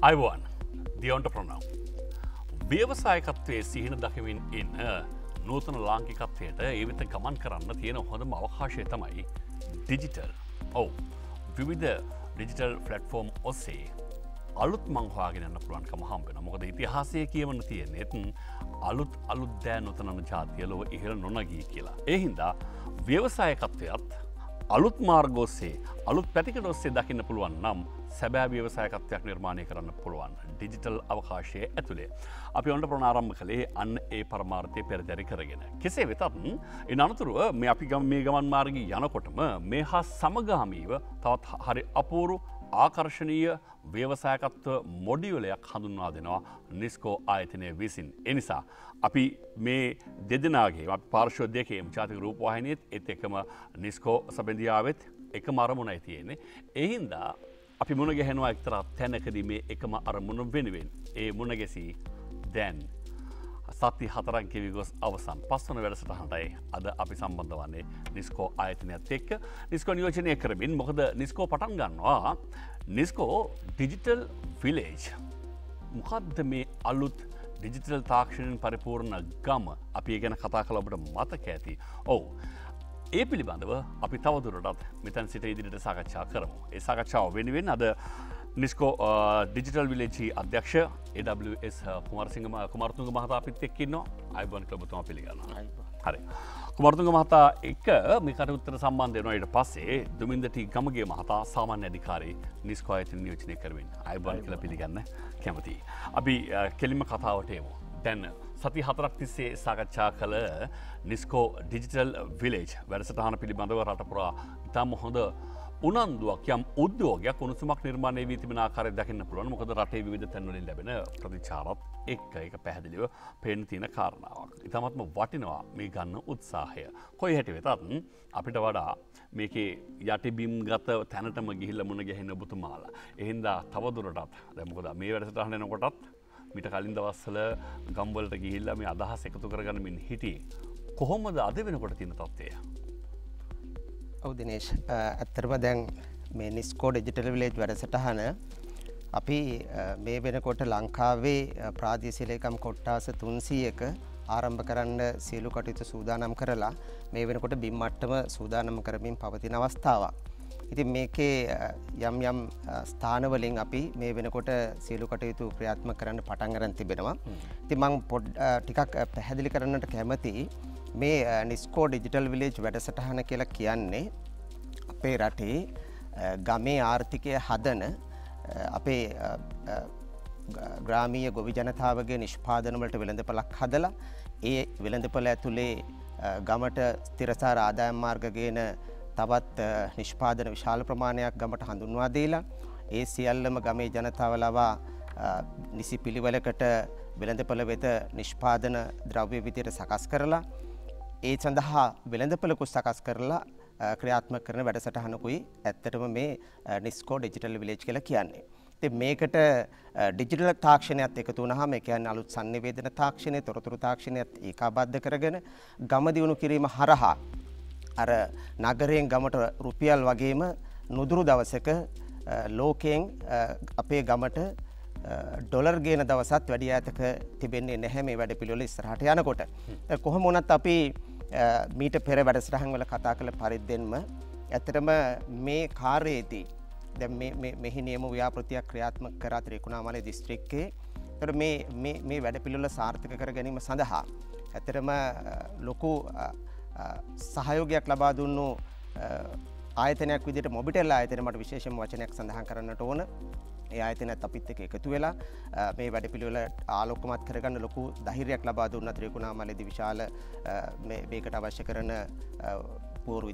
Ivan දියවන්ට ප්‍රනාව. ව්‍යවසායකත්වයේ සිහින දකිමින් එන්න නූතන ලාංකිකත්වයට ඒවිත ගමන් කරන්න තියෙන හොඳම අවකාශය තමයි ඩිජිටල් ඔවු විවිධ ඩිජිටල් ෆලට්ෆෝර්ම් ඔස්සේ අලුත් මංහවාගෙනන්න පුළුවන්කම හම්බෙන මොකද ඉතිහාසය කියවන තියෙනෙත් අලුත් අලුත් දෑ නොතනන ජාතියලෝ ඉහළ නොනගී කියලා. එහින්දා ව්‍යවසායකත්වයත් අලුත් මාර්ගෝස්සේ අලුත් පැතිකට ඔස්සේ දකින්න පුළුවන් නම් සැබෑ ව්‍යවසායකත්වයක් නිර්මාණය කරන්න පුළුවන් ඩිජිටල් අවකාශය ඇතුළේ. අපි ඔොන්ට ප්‍රනාරම්භ කළේ අන්න ඒ පරමාර්ථය පෙරදැරි කරගෙන. කෙසේ වෙතත් එ අනතුරුව මේ අපි ගම මේ ගමන් මාර්ගී යනකොටම මේ හා සමගාමීව තවත් හරි අපූරු ආකර්ශණීය ව්‍යවසායකත්ව මොඩියලයක් හඳුන්වා දෙනවා නිස්කෝ ආයතනය විසින්. එනිසා අපි මේ දෙදනාගේ පාර්ශෝ දෙකේ ජාතික රූපවාහිනයත් එත් එකම නිස්කෝ සබැඳියාවත් එක මරමුණයි තියෙන්නේ. එහින්දා අපි මුණ ගැහෙනවා එක්තරා තැනකදී මේ එකම අරමුණ වෙනුවෙන් ඒ මුණගැසී දැන්. සති හතරන් කෙවිගොස් අවසන්. පස්වන වැඩසටහටයි අද අපි සම්බන්ධ වන්නේ නිස්කෝ ආයතනයත් එක්ක. නිස්කෝ නියෝජනය කරමින් මොකද නිස්කෝ පටන් ගන්නවා? නිස්කෝ ඩිජිටල් ෆිලේජ් මොකක්ද මේ අලුත් ඩිජිටල් තාක්ෂණයෙන් පරිපූර්ණ ගම? අපි ගැන කතා කළබට මතක ඇති. ඔවු. ඒ පිළිබඳව අපි තවදුරටත් මෙතැන් සිට ඉදිරිට සාකච්ඡා කරමු. ඒ සාකච්ඡාව වෙනුවෙන් අද නිස්කෝ ඩිජිටල් විලේජී අධ්‍යක්ෂ එස් කුමරසිංහම කුමර්තුන්ග මහතා පිත් එක්කින්න අයිබන් කලබතුම පිළිගන්න හරි. කුමර්තුන්ග මහතා එක මේකට උත්තර සම්බන්ධයනයට පස්සේ දුමින්දට ගමගේ මහතා සාමාන්‍ය අධිකාරී නිස්කෝ ඇතින් නියෝචනය කරමින් අයිබන් කළ පිළිගන්න කැමති. අපි කෙලිම කතාවටයමු. දැන්න සති හතරක් තිස්සේ සාකච්ඡා කළ නිස්කෝ ඩිජිටල් විලේජ් වැඩසටහන පිළිබඳව රටපුරා ඉතාම හොඳ උනන්දුවක් යම් උද්‍යෝගයක් උණුසුමක් නිර්මාණය වී තිබෙන ආකාරය දකින්න පුළුවන් මොකද රටේ විවිධ තැන්වලින් ලැබෙන ප්‍රතිචාරත් එක්ක එක පැහැදිලිව පේන තියෙන කාරණාවක්. ඉතාමත්ම වටිනවා මේ ගන්න උත්සාහය. කොයි හැටි වෙතත් අපිට වඩා මේකේ යටිබිම් ගත තැනටම ගිහිල්ල මුණ ගැහෙන ඔබතුමාලා. එහින්දා තවදුරටත් දැමකොද මේ වැඩසටහනනකොටත් මිට කලින් දවස්සල ගම්වලට ගිහිල්ල මේ අදහස් එකතු කරගන්නමින් හිටියේ. කොහොමද අද වෙනකොට තින තත්වය. ඔව දිනේශ් ඇත්තරම දැන් මේ නිස්කෝ ඩිජිටල් විලේජ් වැඩසටහන අපි මේ වෙනකොට ලංකාවේ ප්‍රාදේශිලේකම් කොට්ටාස තුන්සීයක ආරම්භ කරන්න සියලු කටයුතු සූදානම් කරලා මේ වෙනකොට බිම්මට්ටම සූදානම කරමින් පවතින අවස්ථාවක්. ඉතින් මේකේ යම් යම් ස්ථානවලින් අපි මේ වෙනකොට සියලු කටයුතු ක්‍රියාත්ම කරන්න පටන්ගරන් තිබෙනවා. ති මං පොඩ් ටිකක් පැහැදිලි කරන්නට කැමති මේ නිස්කෝ ඩිජිටල් විලේජ් වැඩසටහන කියලා කියන්නේ අපේ රටේ ගමේ ආර්ථිකය හදන අපේ ග්‍රාමීය ගොවි ජනතාවගේ නිෂ්පාදනවලට වෙළඳපලක් හදලා ඒ වෙළඳපල ඇතුළේ ගමට ස්තිරසා ආදායම් මාර්ගගෙන තවත් නිෂ්පාදන විශාල ප්‍රමාණයක් ගමට හඳුන්වා දීලා ඒ සියල්ලම ගමේ ජනතාව ලවා නිසි පිළිවලකට වෙළඳපළ වෙත නිෂ්පාදන ද්‍රව්‍ය විදියට සකස් කරලා ඒ සඳහා වෙළඳපලකු සකස් කරලා ක්‍රියාත්ම කරන වැඩසටහනකුයි ඇත්තටම මේ නිස්කෝ ඩිජිටල් විලේජ් කියලා කියන්නේ. ති මේකට ඩිජිටල් තාක්ෂණයක් එකතු වනහම එකයන් අලුත් සන්නිවේදන තාක්ෂණය තොරතුරු තාක්ෂණයක් ඒකාබද්ධ කරගෙන ගම දියුණු කිරීම හරහා අර නගරයෙන් ගමට රුපියල් වගේම නුදුරු දවසක ලෝකයෙන් අපේ ගමට ඩොලර් ගේන දවසත් වැඩි ඇතක තිබෙන්නේ නැහැ මේ වැඩ පිළිවෙල ඉස්රහට යනකොට. කොහොම මොනත් අපි මීට පෙර වැඩසටහන් වල කතා කළ පරිද්දෙන්ම ඇත්තටම මේ කාර්යේදී දැ මෙහි නියම ව්‍යාපෘතියක් ක්‍රියාත්ම කරා ත්‍රිකුණාමලේ දිස්ත්‍රික්කේ තර මේ වැඩ පිළිවෙල සාර්ථක කර ගැනීම සඳහා. ඇතරම ලොකු සහයෝගයක් ලබා දුන්නු ආයතනයක් විදිට මොබිටල් ආයතනමට විශේෂම වචනයක් සඳහන් කරන්නට ඕන ඒ ආයතනත් අපිත් එක එකතු වෙලා මේ වැඩ පිළිවෙල ආලොක්කමත් කරගන්න ලොකු දහිරයක් ලබා දුන්න ත්‍රිකුණා මලදි විශාල මේකට අවශ්‍ය කරන පෝරු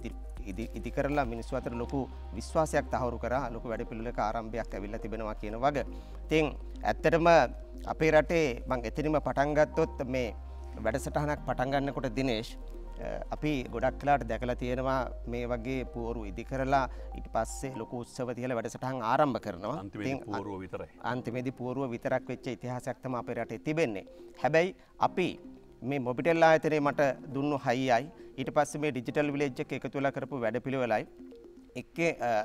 ඉදි කරලා මිනිස්ු අතර ලොකු විශ්වාසයක් තහවරු කර ලොකු වැඩ පිළිලක ආරම්භයක් ඇවිල්ල තිබෙනවා කියන වග. තිං ඇත්තටම අපේ රටේ මං එතිනිම පටන්ගත්තොත් මේ වැඩසටහනක් පටන්ගන්නකොට දිනේශ් අපි ගොඩක් කලාට දැකලා තියෙනවා මේ වගේ පුවරු ඉදි කරලා ඉට පස්සේ ලොක උත්සව තියල වැඩසටහන් ආරම්භ කරනවා. පුරුව විතර අන්තිමේදි පුරුව විතරක් වෙච්ච ඉතිහාසක්තම අප රට තිබෙන්නේ. හැබැයි අපි මේ මොබිටෙල් ආයතරේ මට දුන්නු හයියි ඊට පස්ස මේ ඩිජිටල් විලේජ්ජ එක තුළ කරපු වැඩ පිළිවෙලයි එක්ක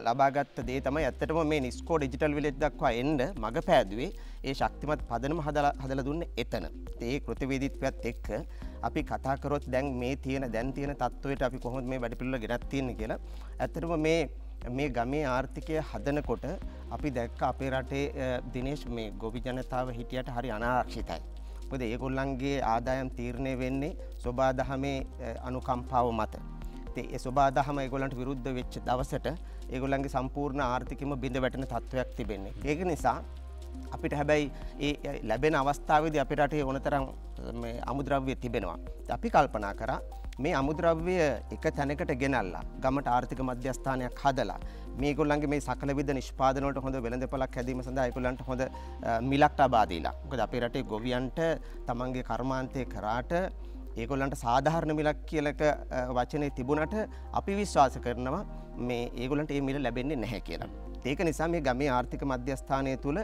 ලබාගත්ත දේ තමයි ඇත්තටම මේ නිස්කෝ ඩිජිටල් විලෙත් දක්වා එන්ඩ මඟ පැෑදුවේ. ඒ ශක්තිමත් පදනම හදල දුන්න එතන. ඒ කෘතිවේදිත්වත් එක්ක අපි කතාකරොත් දැන් මේ තියෙන දැන් තියෙන තත්වයට අපි කොහොම මේ වැඩ පිල්ල ගෙනත්තියන්න කියලා ඇත්තටම මේ මේ ගමේ ආර්ථිකය හදනකොට අපි දැක්ක අපේ රටේ දිනේශ් මේ ගොවි ජනතාව හිටියට හරි අනාරක්ෂිතයි. මොකද ඒගොල්ලන්ගේ ආදායම් තීරණය වෙන්නේ ස්වබාදහමේ අනුකම්පාව මත. ඒ ස්වබාදහම ඒගොලන්ට විරුද්ධ වෙච්ච දවසට ඒගොල්ලන්ගේ සම්පූර්ණ ආර්ථිකම බිඳ වැටෙන තත්ත්වයක් තිබෙන්නේ. ඒක නිසා අපිට හැබැයි ඒ ලැබෙන අවස්ථාවද අපි රටේ ඕනතරම් අමුද්‍රව්‍ය තිබෙනවා. අපි කල්පනා කර මේ අමුද්‍රව්‍ය එක තැනකට ගෙනල්ලා ගමට ආර්ථික මධ්‍යස්ථානයක් හදලා මේ ගොල්ලන්ගේ මේ සකල විද නිෂ්පාදනට හොඳ වෙළඳ පලක් හැදීම සඳ අයකුලන්ට හොඳ මිලක්ට අබාදීලා ගොද අපේ රටේ ගොවියන්ට තමන්ගේ කර්මාන්තය කරාට ඒගොල්ලන්ට සාධාරණ මිලක් කියලක වචනය තිබුණට අපි විශ්වාස කරනවා මේ ඒගොලන්ට ඒ මිල ලැබෙන්නේ නැහැ කියලා. ඒක නිසා මේ ගමේ ආර්ථික මධ්‍යස්ථානය තුළ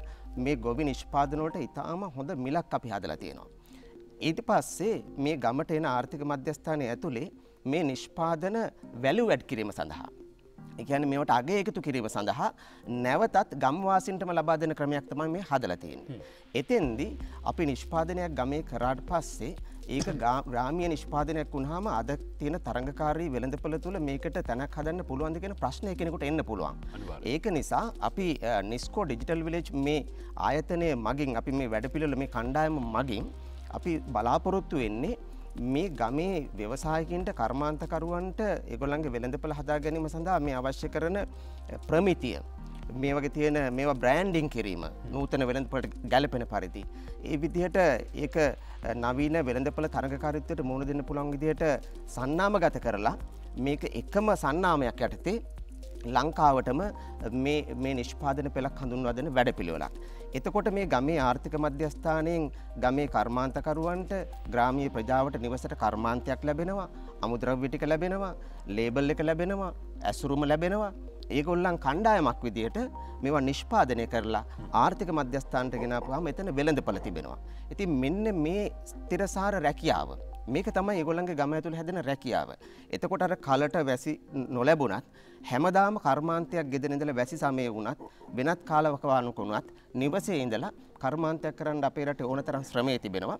මේ ගොවි නිෂ්පාදනෝට ඉතාම හොඳ මිලක් අපි හදලා තියෙනවා. ඊට පස්සේ මේ ගමට එන ආර්ථික මධ්‍යස්ථානය ඇතුළේ මේ නිෂ්පාදන වැලු වැඩ් කිරීම සඳහා. එකන මේට අගේ එකතු කිරීම සඳහා නැවතත් ගම්වාසින්ටම ලබා දෙන ක්‍රමයක් තමයි මේ හදලතියෙන්. එතෙන්දි අපි නිෂ්පාදනයක් ගමේ කරාට පස්සේ ඒක ග්‍රාමිය නිෂ්පාදනයක් වුණහම අද තියෙන තරඟකාරී වෙළඳපල තුළ මේකට තැනක් හදන්න පුළුවන්ද කියෙන ප්‍රශ්නය කෙනෙකුට එන්න පුළුවන්. ඒක නිසා අපි නිස්කෝ ඩිජිටල් විලේජ් මේ ආයතනය මගින් අපි මේ වැඩපිළිල මේ කණ්ඩායම මගින් අපි බලාපොරොත්තු වෙන්නේ මේ ගමේ ව්‍යවසායකින්ට කර්මාන්තකරුවන්ට එගොල්ලන්ගේ වෙළඳපල හදා ගැනීම සඳහා මේ අවශ්‍ය කරන ප්‍රමිතිය මේ වගේ තියෙන මේවා බ්‍රෑන්ඩිං කිරීම නූතන වෙළඳපට ගැලපෙන පරිදි. ඒ විදිහට ඒක නවීන වෙළඳපල තරගකාරිත්වයට මුණ දෙන්න පුළන් විදියට සන්නාම ගත කරලා මේක එකම සන්නාමයක් යටතේ ලංකාවටම මේ නිෂ්පාදන පෙළක් හඳුන්වදන වැඩ පිළිවෙලක්. එතකොට මේ ගමේ ආර්ථික මධ්‍යස්ථානයෙන් ගමේ කර්මාන්තකරුවන්ට ග්‍රාමී ප්‍රජාවට නිවසට කර්මාන්තයක් ලැබෙනවා අමුද්‍රව්විටික ලැබෙනවා ලේබල් එක ලැබෙනවා ඇසුරුම ලැබෙනවා ඒගොල්ලන් කණ්ඩායමක් විදියට මෙවා නිෂ්පාදනය කරලා ආර්ථික මධ්‍යස්ථාන්ට ගෙනපුහම එතන වෙළඳ පල තිබෙනවා. ඉතින් මෙන්න මේ ස්තිරසාර රැකියාව. මේක තමයි ඒගොල්ලන්ගේ ගම ඇතුළ හැදෙන රැකියාව. එතකොට අර කලට වැසි නොලැබුණත් හැමදාම කර්මාන්තයක් ගෙදනෙදල වැසි සමය වුණත් වෙනත් කාලවකවානුකුණුවත් නිවසේ ඉඳලා කර්මාන්තයක් කරන්න අපේ රට ඕනතරම් ශ්‍රමය තිබෙනවා.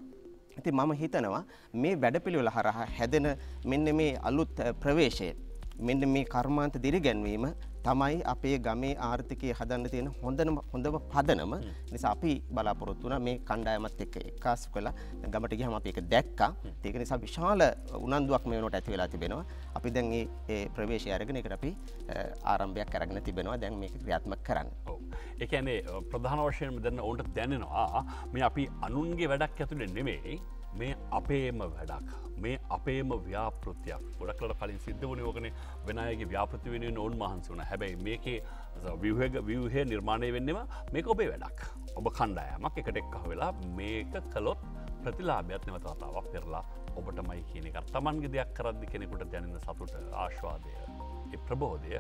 ඉති මම හිතනවා මේ වැඩපිළිවෙල හරහා හැදෙන මෙන්න මේ අලුත් ප්‍රවේශය මෙන්න මේ කර්මාන්ත දිරිගැන්වීම තමයි අපේ ගමේ ආර්ථිකය හදන්න තියෙන හොඳනම හොඳම පදනම. නිසා අපි බලාපොරොත්තුන මේ කණ්ඩායමත් එක්ක එක්කාස් කළ ගමට ගහම අප එක දැක්කා. ඒක නිසා විශාල උනන්දුවක් මේ නොට ඇති වෙලා තිබෙනවා. අපි දැන් ඒ ප්‍රවේශය අරගෙන එකට අපි ආරම්භයක් කරගෙන තිබෙනවා. දැන් මේක ක්‍රියාත්මක කරන්න. එකනේ ප්‍රධාන වශයෙන් දෙන්න ඔවුන්ට දැනෙනවා මේ අපි අනුන්ගේ වැඩක් ඇතුළෙන් නෙමේ මේ අපේම වැඩක්. මේ අපේම ව්‍යාපෘතියක්. ගොඩක්ලට කලින් සිද්ධ වන ඕකන. වෙනයගේ ව්‍යාපෘති වෙන ඔවන් මහන්සි වන හැබැයි මේකේ විවහග විවහය නිර්මාණය වෙන්නෙම මේක ඔබේ වැඩක්. ඔබ කණ්ඩායමක් එකට එක්ක වෙලා මේක කළොත් ප්‍රතිලාභයක් නැවතතාවක් පෙරලා ඔබට මයි කියන එක තමන්ගේ දෙයක් කරද්දි කෙනෙකුට දැනන්න සතුට ආශ්වාදය ප්‍රබෝධය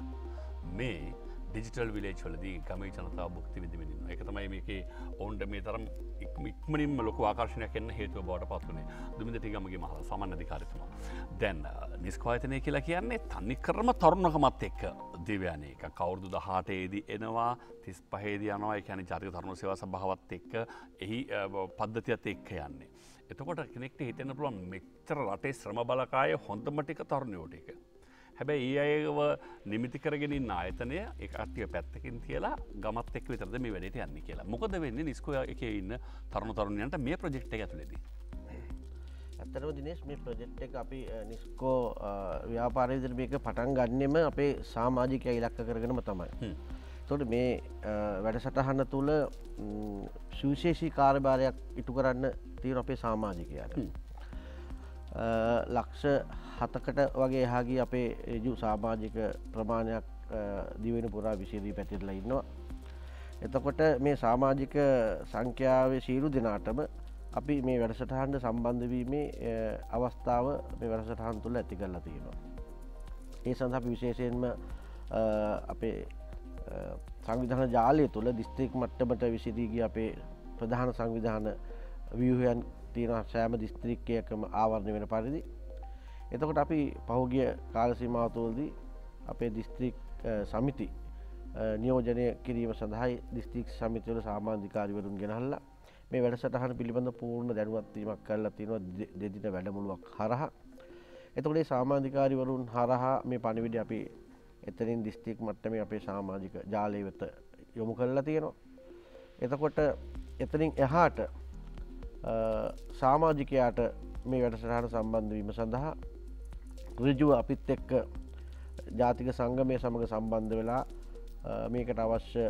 මේ ඩිජිටල් විලේච් වලදී ගමයි ජනතාව බුක්ති විදිමිනින් එක තමයි මේක ඔවුන්ට මේ තරම් ඉක්මනින්ම ලොක ආකර්ශණයක් එන්න හේතුව බවට පත්වනේ දුමිද ටිගමගේ මහල සමන් අධිකාරතුමා. දැන් නිස්කවාතනය කියලා කියන්නේ තනි කරම තරුණකමත් එක්ක දිව්‍යනය එක කවුරුදු දහටේදී එනවා තිස් පහේද යනවා එකැන ජාතික තරුණු සේව සභාවත් එක්ක එහි පද්ධතියත් එක්ක යන්නේ. එතකොට කෙනෙක්ට හිතෙන පුළුවන් මෙච්චර රටේ ශ්‍රම බලකාය හොඳමටික තරුණයෝටික. හැබැයි ඒ අයව නිමිති කරගෙනින් ආයතනය එකටිය පැත්තකින් කියලා ගමත් එක් විතරද මේ වැඩට යන්න කියලා මොකද වෙන්න නිස්කෝ එක ඉන්න තරුණු තරුණයන්ට මේ ප්‍රජෙක්්ට ඇතුලෙදී. ඇත්තරම දිනේශ මේ ප්‍රජෙක්් එක අපි නිස්කෝ ව්‍යාපාරවිදර මේක පටන් ගන්නෙම අපේ සාමාජිකය ඉලක්ක කරගෙනම තමයි. තොට මේ වැඩසටහන්න තුළ සුවිශේෂී කාර්භාරයක් ඉටු කරන්න තියෙන අපේ සාමාජිකයට. ලක්ෂ හතකට වගේ හාගේ අපේ රජු සාමාජික ප්‍රමාණයක් දිවෙන පුරා විසිරී පැතිරල ඉන්නවා. එතකොට මේ සාමාජික සංඛ්‍යාව සීරු දෙනාටම අපි මේ වැඩසටහන්ට සම්බන්ධවීමේ අවස්ථාව මේ වැඩසටහන් තුළ ඇති කරලා තියෙනවා. ඒ සඳ අපි විශේෂයෙන්ම අපේ සංවිධාන ජාලය තුළ දිස්ත්‍රික් මට්ටමට විසිරීගිය අපේ ප්‍රධාන සංවිධාන වියහයන් තියෙන සෑම දිස්ත්‍රික්කයකම ආවරණය වෙන පරිදි එතකොට අපි පහුගිය කාලසිමාවතුවල්දී අපේ දිස්ත්‍රික් සමිති නියෝජනය කිරීම සඳහයි දිස්තික් සමිතිවල සාමාධිකාරිවරුන් ගෙනහල්ලා මේ වැඩසටහන පිළිබඳ පූර්ණ දැනුවත්වීමක් කරලා තියෙනවා දෙදින වැඩමුළුවක් හරහා එතකොටේ සාමාධිකාරිවරුන් හරහා මේ පණිවිඩ අපි එතනින් දිස්තික් මට්ටම අපේ සාමාජික ජාලය වෙත යොමු කරලා තියෙනවා. එතකොට එතනින් එහාට සාමාජිකයාට මේ වැඩසටහන සම්බන්ධවීම සඳහා රජුව අපිත් එක්ක ජාතික සංගමය සමඟ සම්බන්ධ වෙලා මේකට අවශ්‍ය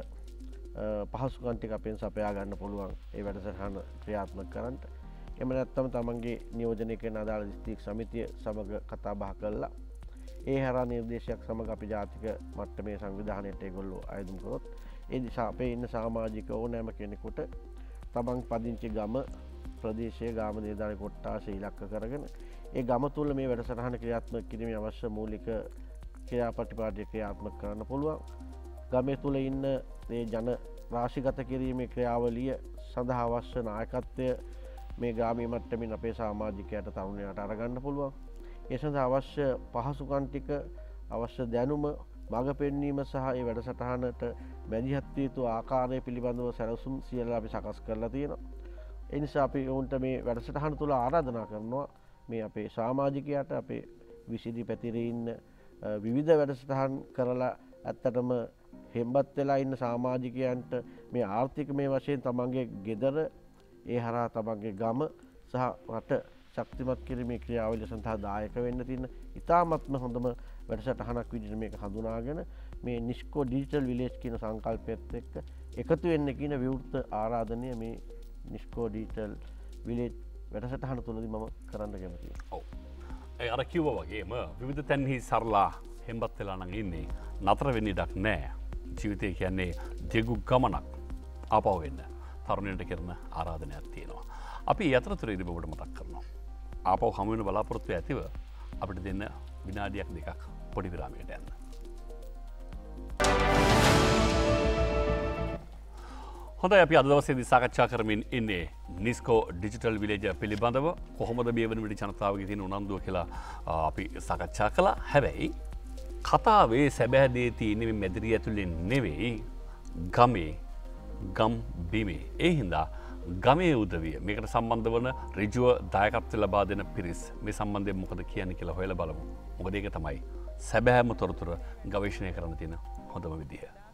පහසුකන්ටික අපෙන් සපයා ගන්න පුළුවන් ඒ වැඩසටහන ක්‍රියාත්මක කරන්නට. එම නැත්තම තමන්ගේ නියෝජනයක අදාළ ස්තික් සමිතිය සමඟ කතා බහ කරලා ඒ හර නිර්දේශයක් සමඟ අපි ජාතික මට්ට මේ සංවිධානයට ගොල්ලු අයදුම් කරොත් ඒ දිසාපේ ඉන්න සාමාජික ඕනෑම කෙනෙකුට තමන් පදිංචි ගම ප්‍රදේශය ගාම නිර්ධාන කොට්ටාශ ඉලක්ක කරගෙන ඒ ගම තුළ මේ වැඩසටහන ක්‍රියාත්ම කිරීම අවශ්‍ය මූලික ක්‍රියා පටිපාටය ක්‍රියාත්ම කරන්න පුළුවන් ගමේ තුළ ඉන්න ඒ ජන රාශිගත කිරීමේ ක්‍රියාවලිය සඳහා අවශ්‍ය නායකත්වය මේ ගාමී මට්ටමින් අපේ සාමාජිකයට තරුණයට අරගන්න පුළුවන් එසඳ අවශ්‍ය පහසුකන්ටික අවශ්‍ය දැනුම මඟ පෙන්වීම සහ ඒ වැඩසටහනට මැදිහත්වයුතු ආකාරය පිළිබඳව සැරසුම් සියල්ල අපි සකස් කරලා තියෙනවා. එනිසා අපි ඔවුන්ට මේ වැඩසටහන තුළ ආරාධනා කරනවා මේ අපේ සාමාජිකයට අපේ විසිදි පැතිරඉන්න විවිධ වැඩසටහන් කරලා ඇත්තටම හෙම්බත් වෙලා ඉන්න සාමාජිකයන්ට මේ ආර්ථික මේ වශයෙන් තමන්ගේ ගෙදර ඒ හරා තමන්ගේ ගම සහ රට ශක්තිමත් කිරීමේ ක්‍රියාවල සඳහා දායක වෙන්න තින්න ඉතාමත්ම හොඳම වැඩසටහනක් විදිට මේක හඳුනාගෙන මේ නිස්කෝ ඩිජිටල් විලේජ් කියන සංකල්පයත් එක්ක එකතු වෙන්න කියන විවෘත්ත ආරාධනය මේ නිස්කෝ ඩීටල් විලේජ් වැඩසටහන තුළදි මම කරන්න කැමතිය ඔව අර කිව්ව වගේම විවිධ තැන්හි සරලා හෙම්බත් වෙලා නඟ ඉන්නේ නතර වෙන්න ඉඩක් නෑ ජීවිතය කියන්නේ දෙගු ගමනක් ආපවවෙන්න තරුණයට කරන ආරාධනයක් තියෙනවා. අපි අතරතුර ඉරිබවට මතක් කරනවා. ආපව හමුවෙන බලාපොරොත්තු ඇතිව අපිට දෙන්න විනාඩියක් දෙකක් පොඩි විරාමයට යන්න. හොඳ අපි අදවසේ දිසාකච්ඡා කරමින් ඉන්නේ නිස්කෝ ඩිජිටල් විලේජ පිළිබඳව. කොහොමද බියවන විටි ජනතාවගේ තින උනන්දුව කියලා අපි සකච්ඡා කලා හැබැයි කතාවේ සැබෑදේ තියනෙම මැදිරී ඇතුළෙන් නෙවෙයි ගමේ ගම් බිමේ. ඒ හින්දා ගමේ උදවිය මේකට සම්බන්ධ වන රිජුව දායකත්ව ලබා දෙන පිරිස් මේ සම්බන්ධය මොකද කියන කියලා හොයල බලමු. මොකදේක තමයි සැබෑම තොරතුර ගවේශණය කරන තියෙන හොඳම විදිහ.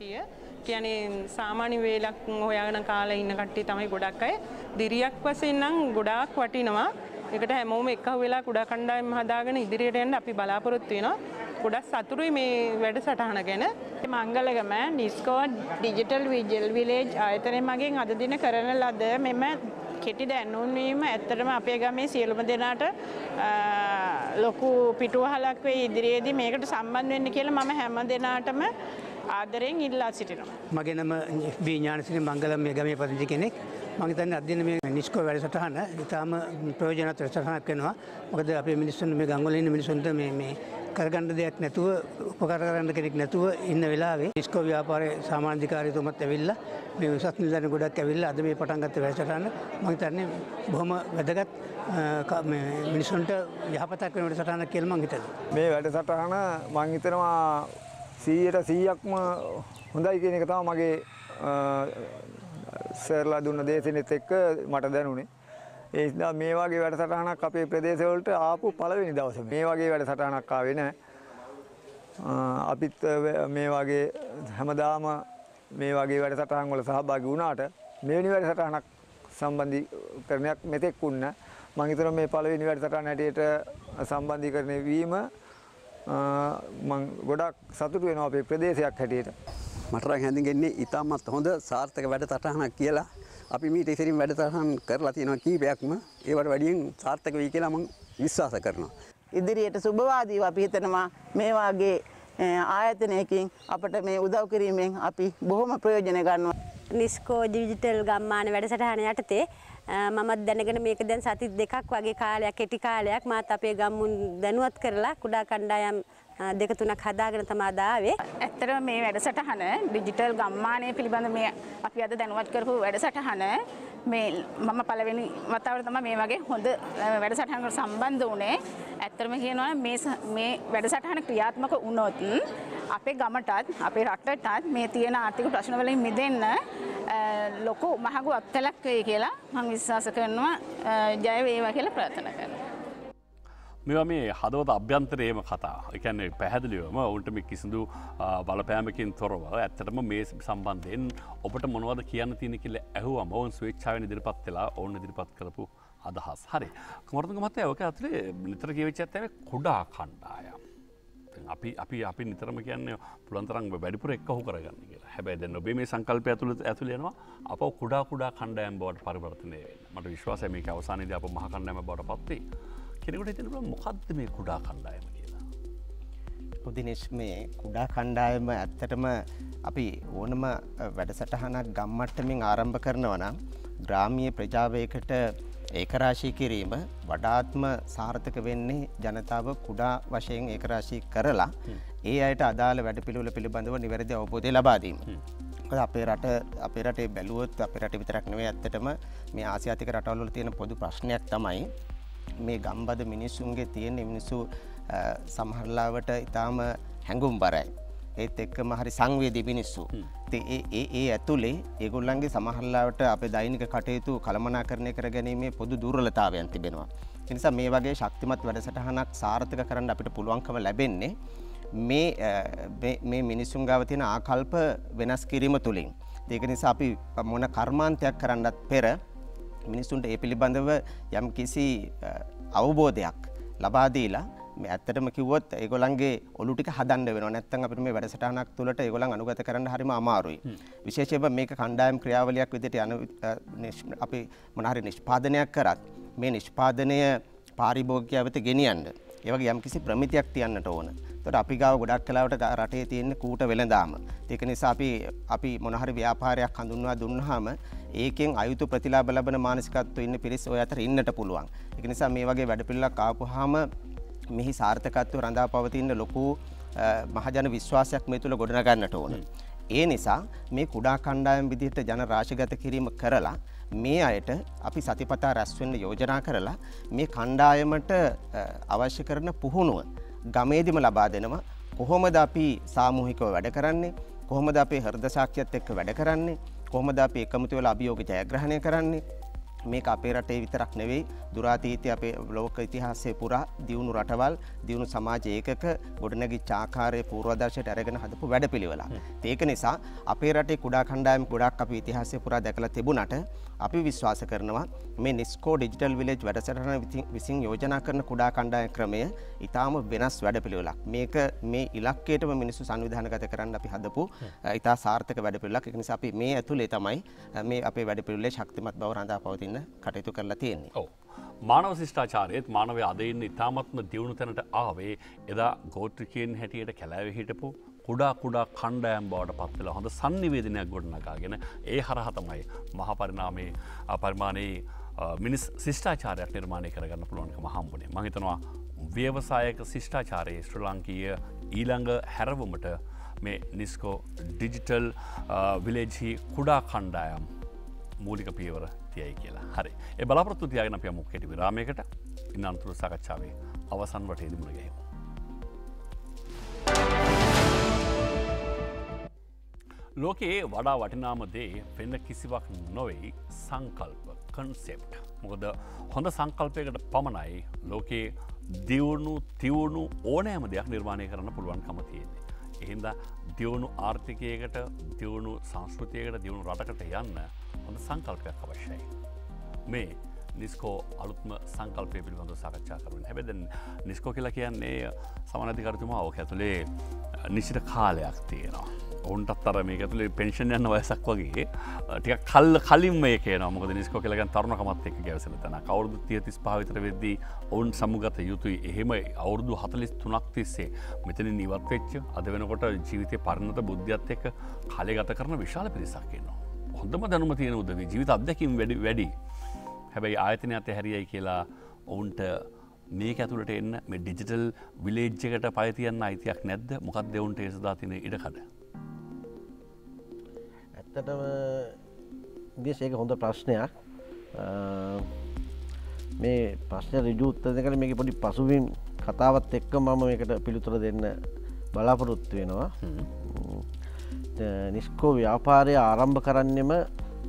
කට්ටිය කියනේ සාමාන්‍ය වේලක් හොයාගෙන කාලා ඉන්න කට්ටිය තමයි ගොඩක් අය දිරියක් වශයෙන් නම් ගොඩාක් වටිනවා එකට හැමෝම එක්ක වෙලා කුඩා කණ්ඩායම් හදාගෙන ඉදිරියට යන්න අපි බලාපොරොත්තු වෙනවා. ගොඩක් සතුටුයි මේ වැඩසටහන ගැන. මංගලගම ඩිස්කෝ ඩිජිටල් විජල් විලේජ් ආයතනය මගින් අද දින කරන ලද මෙම කෙටි දැන්නුන්වීම ඇත්තටම අපේ ගමේ සියලුම දෙනාට ලොකු පිටුවහලක් වේ ඉදිරියේදී මේකට සම්බන්ධ වෙන්න කියලා මම හැම දෙනාටම ආදරයෙන් ඉල්ලා සිටිනවා. මගේ නම බීඥානසිරි මංගලම් මේ ගමේ පදිංචි කෙනෙක්. මම හිතන්නේ අදින මේ නිස්කෝ වැඩසටහන ඉතාම ප්‍රයෝජනවත් වැඩසටහනක් වෙනවා. මොකද අපේ මිනිස්සුන් මේ ගම්වල ඉන්න මිනිස්සුන්ට මේ මේ කරගන්න දෙයක් නැතුව උපකාර කරන්න කෙනෙක් නැතුව ඉන්න වෙලාවේ නිස්කෝ ව්‍යාපාරයේ සාමාජිකාරීතුමත් ඇවිල්ලා මේ උසස් නිලධාරීන් ගොඩක් ඇවිල්ලා අද මේ පටන් ගත්ත වැඩසටහන මම හිතන්නේ බොහොම වැදගත් මිනිසුන්ට යහපතක් වෙන වැඩසටහනක් කියලා මම හිතනවා. මේ වැඩසටහන මම හිතනවා 100ට 100ක්ම හොඳයි කියන එක තමයි මගේ සර්ලා දුන්න දේශනෙත් එක්ක මට දැනුනේ. ඒ නිසා මේ වගේ වැඩසටහනක් අපේ ප්‍රදේශවලට ආපු පළවෙනි දවසේ මේ වගේ වැඩසටහනක් ආවේ නැහැ. අපිත් මේ වගේ හැමදාම මේ වගේ වැඩසටහන් වල සහභාගී වුණාට මෙවැනි වැඩසටහනක් සම්බන්ධීකරණයක් මෙතෙක් වුණ මම හිතනවා මේ පළවෙනි වැඩසටහන හැටියට සම්බන්ධීකරණය වීම මම ගොඩක් සතුටු වෙනවා අපේ ප්‍රදේශයක් හැටියට. මටරක් හැඳිගෙන්නේ ඉතාමත් හොඳ සාර්ථක වැඩ තටහනක් කියලා අපි මීට ඉසිරින් වැඩ තහන් කරලා තියෙනවා කීපයක්ම ඒවට වැඩියෙන් සාර්ථක වී කියලා මං විශ්වාස කරනවා. ඉදිරියට සුභවාදීව අපි හිතනවා මේ වාගේ ආයතනයකින් අපට මේ උදව් කිරීමෙන් අපි බොහොම ප්‍රයෝජන ගන්නවා. නිස්කෝ ඩිජිටල් ගම්මාන වැඩසටහන යටතේ මමත් දැනගෙන මේක දැන් සති දෙකක් වගේ කාලයක් කෙටි කාලයක් මාත් අපේ ගම්මුන් දැනුවත් කරලා කුඩා කණ්ඩායම් දෙක තුනක් හදාගෙන තමා දාවේ. ඇත්තට මේ වැඩසටහන ඩිජිටල් ගම්මානය පිළිබඳ මේ අපි අද දැනුවත් කරපු වැඩසටහන මේ මම පළවෙනි වතාවට තමයි මේ වගේ හොඳ වැඩසටහනකට සම්බන්ධ වුණේ. ඇත්තටම කියනවා මේ ස- මේ වැඩසටහන ක්‍රියාත්මක වුණොත් අපේ ගමටත් අපේ රටටත් මේ තියෙන ආර්ථික ප්‍රශ්න වලින් මිදෙන්න අ, ලොකු මහඟු අත්දැකක් වෙයි කියලා මම විශ්වාස කරනවා. අ, ජය වේවා කියලා ප්‍රාර්ථනා කරනවා. මෙවා මේ හදවත අභ්‍යන්තරයේම කතා. එකන්නේ පැහැදිලිවම ඔවුන්ට මේ කිසිදු බලපෑමකින් තොරව ඇත්තටම මේ සම්බන්ධයෙන් ඔබට මොනවද කියන්න තියෙන කියල ඇහුවම ඔවුන් ස්වේච්චාවෙන ඉදිරිපත් වෙලා ඔවුන් ඉදිරිපත් කරපු අදහස්. හරි. කොමරතුක මතය ඔක ඇතුලේ නිතර කියවිච්ච ඇත්තම කුඩා කණ්ඩායම්. අපි අපි අපි නිතරම කියන්න පුළන්තරන් වැඩිපුර එක්කහු කරගන්න කියලා. හැබැයි දෙන්න ඔබේ මේ සංකල්පය ඇතුළ ඇතුලෙනවා අප කුඩා කුඩා කණ්ඩයම් බවට පරිවර්තනය වෙන්න. මට විශ්වාසය මේ අවසානද අප මහකණ්ඩයම බවට පත්වේ කෙනෙකුට හිතනට මොකක්ද මේ කුඩා කණ්ඩායම කියලා? පුදිනිශ් මේ කුඩා කණ්ඩායම ඇත්තටම අපි ඕනම වැඩසටහනක් ගම්මට්ටමින් ආරම්භ කරනවනම් ග්‍රාමිය ප්‍රජාවයකට ඒකරාශී කිරීම වඩාත්ම සාර්ථක වෙන්නේ ජනතාව කුඩා වශයෙන් ඒකරාශී කරලා ඒ අයට අදාළ වැඩ පිළිවල පිළිබඳව නිවැරදි අවබෝධය ලබාදීම. අපේ රට අපේ රටේ බැලුවොත් අපේ රට විතරක් නෙවෙයි ඇත්තටම මේ ආසියාතික රටවල් වල තියෙන පොදු ප්‍රශ්නයක් තමයි මේ ගම්බද මිනිස්සුන්ගේ තියෙන මිනිස්සු සමහරලාවට ඉතාම හැඟුම් බරයි. ඒත් එක්කම හරි සංවේදී මිනිස්සු. ඒ ඒ ඇතුළේ ඒගොල්ලන්ගේ සමහරලාවට අප දෛනික කටයුතු කළමනා කරණය කර ගැනීමේ පොදු දුර්ලතාවයන් තිබෙනවා. එනිසා මේ වගේ ශක්තිමත් වැඩසටහනක් සාර්ථක කරන්න අපිට පුළුවන්කම ලැබෙන්නේ මේ මිනිස්සුන් ගාව තියෙන ආකල්ප වෙනස් කිරීම තුළින්. ඒක නිසා අපි මොන කර්මාන්තයක් කරන්නත් පෙර මිනිස්සුන්ට ඒ පිළිබඳව යම් කිසි අවබෝධයක් ලබාදීලා ඇත්තටම කිවොත් ඒගොලන්ගේ ඔලුටික හදන්න වෙන නැත්තන් අපිට මේ වැඩසටහනක් තුළට ඒගොලන් අනුගත කරන්න හරිම අමාරුයි. විශේෂව මේක කණ්ඩායම් ක්‍රියාවලයක් විදිට යන අපි මොනහරි නිෂ්පාදනයක් කරත් මේ නිෂ්පාදනය පාරිභෝග්‍ය වෙත ගෙනියන්න. ඒවගේ යම් කිසි ප්‍රමිතියක් තියන්නට ඕන. තොට අපි ගාව ගොඩක් කලාවට රටේ තියෙන්නේ කූට වෙළදාම. ඒක නිසා අපි අපි මොනහරි ව්‍යාපාරයක් හඳුන්වා දුන්නාම ඒකෙන් අයුතු ප්‍රතිලාබ ලබන මානසිකත්ව ඉන්න පිරිස් ඔය අතර ඉන්නට පුළුවන්. ඒක නිසා මේ වගේ වැඩපිළිවෙලක් ආපුවාම මෙහි සාර්ථකත්වය රඳා පවතින්න ලොකු මහජන විශ්වාසයක් මේ තුළ ගොඩනගන්නට ඕන. ඒ නිසා මේ කුඩා කණ්ඩායම් විදිහට ජන රාශගත කිරීම කරලා මේ අයට අපි සතිපතා රැස්වෙන්න යෝජනා කරලා මේ කණ්ඩායමට අවශ්‍ය කරන පුහුණුව ගමේදිම ලබා දෙනවා. කොහොමද අපි සාමූහිකව වැඩ කරන්නේ? කොහොමද අපේ හර්ද සාක්ෂයත් එක්ක වැඩ කරන්නේ? කොහොමද අපි එකමුතුවල අභියෝග ජයග්‍රහණය කරන්නේ? මේ අපේ රටේ විතරක් නෙවෙයි දුරාතීතය අපේ ලෝක ඉතිහාසය පුරා දියුණු රටවල් දියුණු සමාජ ඒකක ගොඩනැගි චාකාරය පූර්වදර්ශයට ඇරගෙන හදපු වැඩ පිළිවෙලා. ඒක නිසා අපේ රටේ කුඩා කණ්ඩායම් ගොඩක් අපි ඉතිහාසය පුරා දැකලා තිබුණට අපි විශ්වාස කරනවා මේ නිස්කෝ ඩිජිටල් විලේජ් වැඩසටහන විසින් යෝජනා කරන කුඩා කණ්ඩාය ක්‍රමය ඉතාම වෙනස් වැඩ පිළිවෙලක්. මේක මේ ඉලක්කේටම මිනිස්සු සංවිධානගත කරන්න අපි හදපු ඉතා සාර්ථක වැඩ පිළිවෙලක්. ඒ නිසා අපි මේ ඇතුලේ තමයි මේ අපේ වැඩ පිළිවෙලේ ශක්තිමත් බව රඳා පවතින කටයුතු කරලා තියෙන්නේ. ඔව්. මානව ශිෂ්ඨාචාරයත් මානවය අදඉන්න ඉතාමත්ම දියුණු තැනට ආවේ එදා ගෝත්‍රිකයෙන් හැටියට කැලෑව හිටපු කුඩා කුඩා කණ්ඩෑම් බවට පත්වෙලා හොඳ සන්නිවේදනයක් ගොඩනකාගෙන ඒ හරහතමයි මහපරිනාමේ පරිමාණයේ මිනිස් ශිෂ්ඨාචාරයක් නිර්මාණය කරගන්න පුළුවන්කම හම්බුණේ මහිතනවා ව්‍යවසායක ශිෂ්ඨාචාරයේ ශ්‍ර ලංකීය ඊළඟ හැරවුමට මේ නිස්කෝ ඩිජිටල් විලේජහි කුඩා කණ්ඩායම් මූලික පියවර තියයි කියලා. හරි. ඒ බලාපොරත්තු තියාගෙන අප මුක් කෙටි විරාමයකට. ඉන්නන්තුර සකච්ඡාවේ අවසන් වටේදි මුණගැහිම. ලෝකයේ වඩා වටිනාම දේ පෙන්න කිසිවක් නොවෙයි සංකල්ප කන්සෙප්ට්. මොකද හොඳ සංකල්පයකට පමණයි ලෝකයේ දියුණු තිවුණු ඕනෑම දෙයක් නිර්මාණය කරන්න පුළුවන්කම තියෙන්නේ. එහින්ද දියුණු ආර්ථිකයකට දියුණු සංස්කෘතියකට දියුණු රටකට යන්න හොඳ සංකල්පයක් අවශ්‍යයි. මේ නිස්කෝ අලුත්ම සංකල්පය පිළිබඳ සාකච්ඡා කරුවෙන් හැබැද නිස්කෝ කියලා කියන්නේ සමනධිකරතුමා ඕක ඇතුළේ නිසිට කාලයක් තියෙනවා. ඔවුන්ටත් අර මේ ඇතුළේ පෙන්ෂන් යන්න වයසක් වගේ ටික කල්ල කලින් මේ කියන මොද නිස්කෝ කියලගන් තරුණකමත් එක් ගැවසන තැන කවුරුදු තියතිස් පාවිතර වෙද්දී ඔවුන් සමුගත යුතුයි. එහෙම අවුරුදු හතලිස් තුනක් තිස්සේ මෙතන නිවත් වෙච්ච අද වෙනකොට ජීවිතය පරණත බුද්ධියත් එක්ක කලේ ගත කරන විශාල පිරිසක් කියනවා. හොඳම දැනුම තියෙන උදවී ජීවිත අදකින් වැඩි වැඩි. හැබැයි ආයතනයක්ත හැරියයි කියලා ඔවුන්ට මේක ඇතුළට එන්න මේ ඩිජිටල් විලේජ්ජකට පයතියන්න අයිතියක් නැද්ද? මොකක් දෙවුන්ට ඒසදා තින ඉඩකඩ. ඇත්තටම දේශයක හොඳ ප්‍රශ්නයක් මේ ප්‍රශ්න රජුත්ත දෙකන මේක පොඩි පසුවින් කතාවත් එක්ක මම එකට පිළිතුර දෙන්න බලාපොරොත්තු වෙනවා නිස්කෝ ව්‍යාපාරය ආරම්භ කරන්නෙම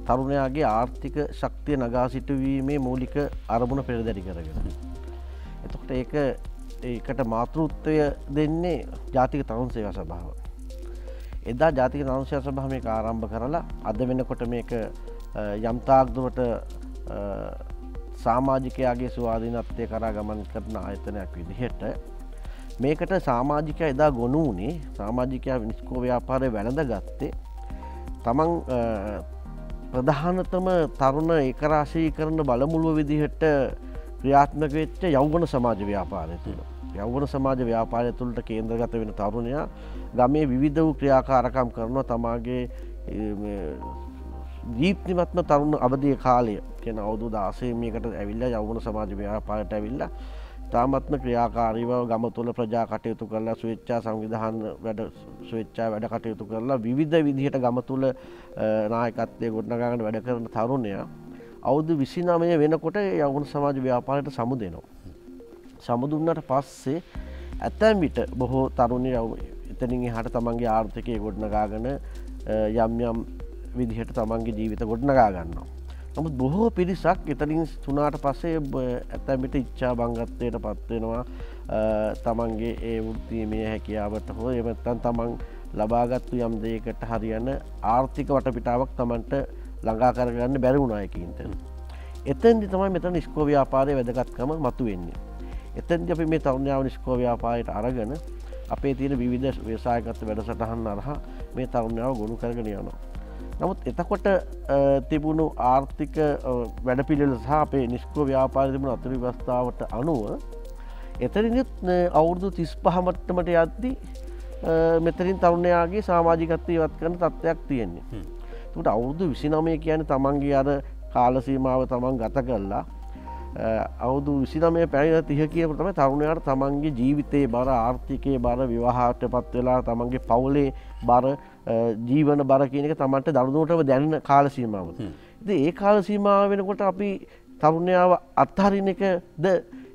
තරුණයාගේ ආර්ථික ශක්තිය නගා සිටුවීමේ මූලික අරමුණ පෙරදැරි කරගෙන. එතකොට ඒක ඒකට මාතෘත්වය දෙන්නේ ජාතික තරුන් සේව සභාව. එදා ජාතික තරුන්සය සභහ මේ ආරම්භ කරලා අද වෙනකොට මේක යම්තාක්දුවට සාමාජිකයාගේ ස්වාධීනත්වය කරා ගමන් කරන ආයතනයක් විදිහට මේකට සාමාජිකය එදා ගොනුවනේ සාමාජිකයා විනිස්කෝ ව්‍යාපාරය වැළඳ ගත්තේ තමන් ප්‍රධානතම තරුණ ඒකරාශී කරන බලමුළුව විදිහට ක්‍රියාත්මක වෙච්ච යෞගන සමාජ ව්‍යාපාරය තුළ. යෞගන සමාජ ව්‍යාපාරය තුළට කේන්ද්‍රගත වෙන තරුණයා ගමේ විවිධ වූ ක්‍රියාකාරකම් කරනවා තමාගේ දීප්තිමත්ම තරුණ අවධිය කාලය කියෙන අවුදු දාසේමයකට ඇවිල්ල යවුණ සමාජ ව්‍යාපාරට ඇවිල්ල තාමත්ම ක්‍රියාකාරීව ගම තුළ ප්‍රජා කටයුතු කරලා ස්වේච්චා සංවිධහන් වැඩ ස්වේච්චා වැඩ කටයුතු කරලා විවිධ විදිහට ගම තුළ නායකත්වය ගොඩනගාගට වැඩ කරන තරුණය අවුදු විසිනාමය වෙනකොට යවුණ සමාජ ව්‍යාපාරයට සමු දෙනවා. සමුදුන්නට පස්සේ ඇතැම් විට බොහෝ තරුණය එතනින් හට තමන්ගේ ආර්ථකය ගොඩනගාගන යම් යම් විදිහට තමන්ගේ ජීවිත ගොඩනගා ගන්නවා. නමුත් බොහෝ පිරිසක් එතනින් තුනාට පස්සේ ඇතැමිට ඉච්චා බංගත්වයට පත්වෙනවා තමන්ගේ ඒ වෘත්තිීමේ හැකියාවට හෝ එමත්තන් තමන් ලබාගත්තු යම් දේකට හරියන්න ආර්ථික වටපිටාවක් තමන්ට ළඟා කරගන්න බැරි වුණායකින්ට. එතන්දි තමයි මෙතන නිස්කෝ ව්‍යාපාරය වැදගත්කම මතු වෙන්නේ. එතන්ද අපි මේ තරුණාව නිස්කෝ ව්‍යාපාරයට අරගෙන අපේ තියෙන විවිධ වේසායකත්ව වැඩසටහන් අරහා මේ තරුණාව ගොුණු කරගෙන යනවා. නමුත් එතකොට තිබුණු ආර්ථික වැඩ පිළිල සහ අපේ නිස්කෝ ව්‍යාපාර තිබුණ අතුරි වස්ථාවට අනුව එතරිනිත් අවුරුදු තිස් පහමට්ටමට යද්දි මෙතරින් තරුණයාගේ සාමාජිකත්වය වත් කරන තත්ත්වයක් තියෙන්නේ. තුට අවුරුදු විසිනමය කියන තමන්ගේ අර කාලසීමාව තමන් ගත කරලා අවුදු විසිනමය පැනිල තිහ කියපටම තරුණයට තමන්ගේ ජීවිතයේ බර ආර්ථිකය බර විවාහට පත් වෙලා තමන්ගේ පවුලේ බර ජීවන බර කියනක තමන්ට දරුණුවටම දැන්න කාලසීමාව. ඒ කාලසීමාව වෙනකොට අපි තරුණයාව අත්හරින එකද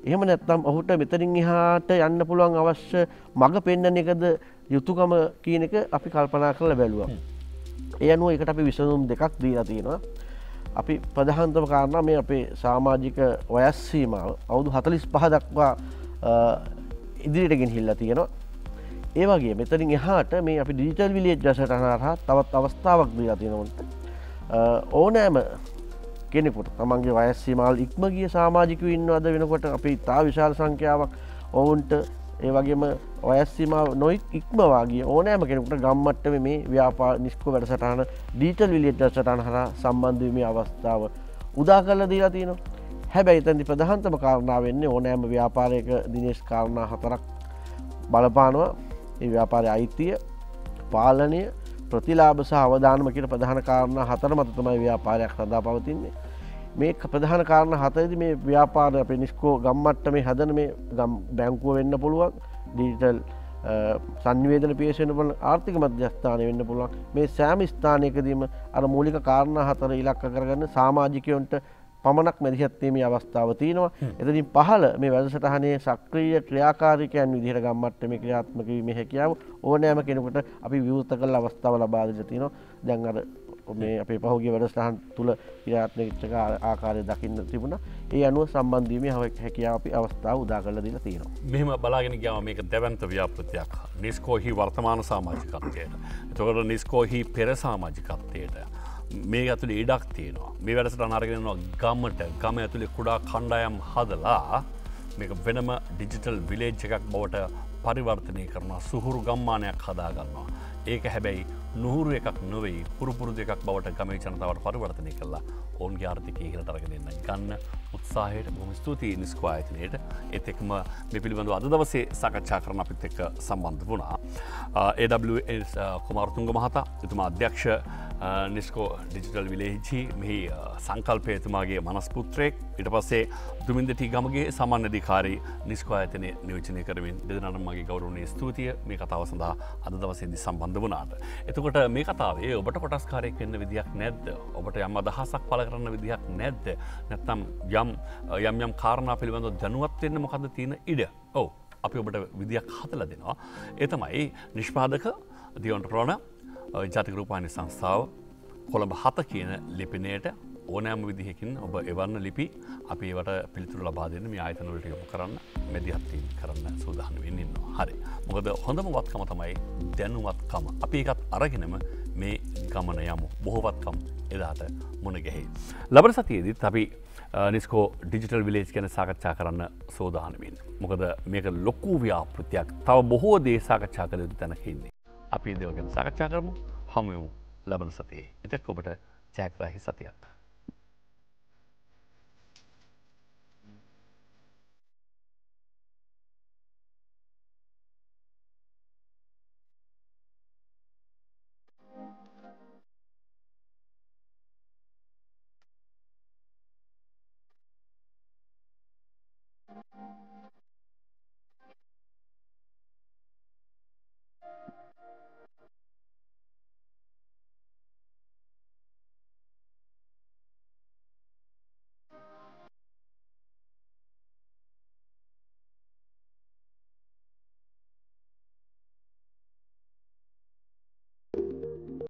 එහෙම නැත්තම් ඔහුට මෙතරින් එහාට යන්න පුළුවන් අවශ්‍ය මඟ පෙන්න්න එකද යුතුකම කියන එක අපි කල්පනා කරල බැලුව. ඒ අනුව එකට අපි විසඳුම් දෙකක් දී තියෙනවා. අපි ප්‍රධහන්තම කාරණ මේ අපේ සාමාජික ඔයස්සීමාව අවුදු හතලිස් පහ දක්වා ඉදිරිටගෙන් හිල්ල තියෙනවා. ඒවගේ මෙතරින් එහාට මේ අපි ඩිජිටල් විලිය ජසටනරහා තවත් අවස්ථාවක් දී තිනවට ඕනෑම කෙනෙකුට තමන්ගේ වයස්සීමල් ඉක්මගිය සාමාජික ඉන්න අද වෙනකොට අපි තා විශාල සංඛ්‍යාවක් ඔවුන්ට ඒ වගේම ඔයස්සීම නොයි ඉක්මවාගේ ඕනෑම කෙනෙකුට ගම්මට්ටම මේ ව්‍යාපා නිස්කෝ වැඩසටහන ඩීටල් විලියට සටන් හර සම්බන්ධීමේ අවස්ථාව උදා කරල දීලා තියෙනවා. හැබැයි තැදි ප්‍රධහන්තම කාරණාව වෙන්නේ ඕනෑම ව්‍යාපාරයක දිනේශ් කාරණා හතරක් බලපානවා. ඒ ව්‍යාපාරය අයිතිය පාලනය ප්‍රතිලාබ සහ අවධානම කියට ප්‍රධාන කාරණ හතර මත තමයි ව්‍යාපාරයක් සඳා පවතින්නේ. මේ ප්‍රධාන කාරණ හතද මේ ව්‍යාපාර අප නිස්කෝ ගම්මට්ට මේ හදන මේ ගම් බැංකුව වෙන්න පුළුවන්. ඩීටල් සංවේදන පේෂණවල ආර්ථික මධ්‍යස්ථානය වෙන්න පුළුවන්. මේ සෑම ස්ථානයකදීම අර මූලික කාරණ හතර ඉලක්ක කරගන්න සාමාජිකයොන්ට පමණක් මැදිහත්වීමේ අවස්ථාව තියෙනවා. එතනින් පහල මේ වැදසටහනේ සක්‍රිය ක්‍රියාකාරිකයන් විදිහට ගම්මට මේ ක්‍රියාත්මකවීම හැකියාව ඕනෑම කෙනෙකුට අපි විවෘත කල් අවස්ථාව ලබාදට තියනවා. දැන්अර මේ අපේ පහුගේ වැඩස්ටහන් තුළ ක්‍රියාත්මච්චක ආකාරය දකින්න තිබුණ. ඒ අනුව සම්බන්ධීම හ හැකියාව අපි අවස්ථාව උදා කල දිල තියෙනවා. මෙහම බලාගෙන ගාව මේක දැවන්ත ව්‍යාපෘතියක්. නිස්කෝහි වර්තමාන සාමාජිකත්වයට. එතකොට නිස්කෝහි පෙර සාමාජිකත්වයට මේ ඇතුළ ඉඩක් තියෙනවා. මේ වැඩසට අනාරගෙනවා ගම්මට ගම ඇතුළේ කුඩා කණ්ඩායම් හදලා මේක වෙනම ඩිජිටල් විලේජ් එකක් බවට පරිවර්තනය කරන සුහුරු ගම්මානයක් හදාගන්නවා. ඒක හැබැයි නොහුරු එකක් නොවෙයි පුරපුරු දෙකක් බවට ගමේ ජනතාවට පරිවර්තනය කරලා ඔවුන් ආර්ථික ඉහලට අරගෙනන්න ගන්න උත්සාහයට බොම ස්තුතියි නිස්කවා ඇතිනයට එතෙක්ම මෙ පිළිබඳු අද දවසේ සකච්ඡා කරන අපිත් එක්ක සම්බන්ධ වුණා. ඒස් කුමාරතුංග මහතා එතුමා අධ්‍යක්ෂ නිස්කෝ ඩිජිටල් විලේහිචි මෙහි සංකල්පයතුමාගේ මනස්පුත්‍රයෙක් ඉට පස්සේ දුමින්දටි ගමගේ සමන්නධිකාරී නිස්කෝ ඇතනය නියෝචනය කරමින් දෙදනමගේ ගෞරුණය ස්තුතිය. මේ කතාව සඳහා අද දවසේදි සම්බන්ධ වනාට. එතකොට මේ කතාවේ ඔබට කොටස්කාරයෙක් වෙන්න විදියක් නැද්ද ඔබට යම් අදහසක් පල කරන්න විදිහක් නැද්ද නැත්තම් යම් යම් යම් කාරණ පිළිබඳ දැනුවත්වෙන්න මොකද තියෙන ඉඩ ඔව අපි ඔබට විදියක් හතල දෙනවා. එතමයි නිෂ්පාදක දියොන්ට ප්‍රෝණ ජාතිකරූපාණි සංස්ථාව කොළඹ හත කියන ලිපිනයට ඕනෑම විදිහකින් ඔබ එවන්න ලිපි අපි ඒවට පිළිතුර ලබා දෙන්න මේ ආයතනවලට යොමු කරන්න මැදිහත්තිී කරන්න සූදාහන වෙන්නන්නවා හරි මොකද හොඳම වත්කම තමයි දැනුවත්කම අපි එකත් අරගෙනම මේ ගමන යමු බොහෝවත්කම් එදාට මුණ ගැහේ. ලබර සතියේදත් අපි නිස්කෝ ඩිජිටල් විලේජ් ගැන සාකච්ඡා කරන්න සෝදානමින්. මොකද මේක ලොකු ව්‍යාපෘතියක් තව බොහෝ දේ සාකච්ඡා කළ තැනකින්නේ. අපි දෙවගෙන සාකච්ඡා කරමු හමුයමු ලබන සතියේ එතක් ඔබට ජෑකරහි සතියක්.